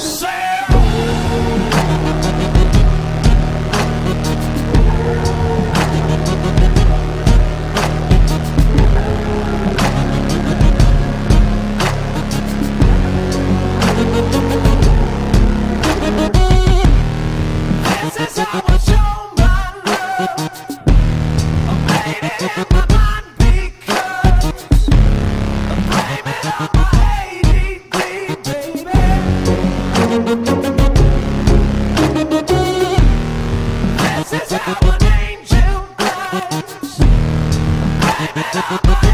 Say Yeah.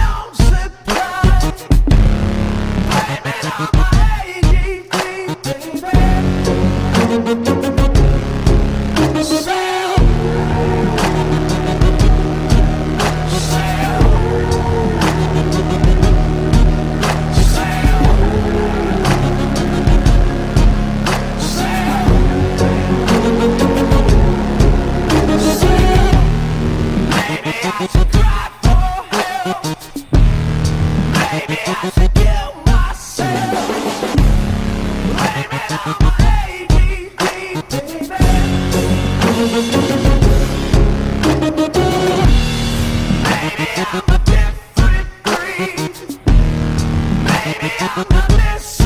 baby, I'm a mess.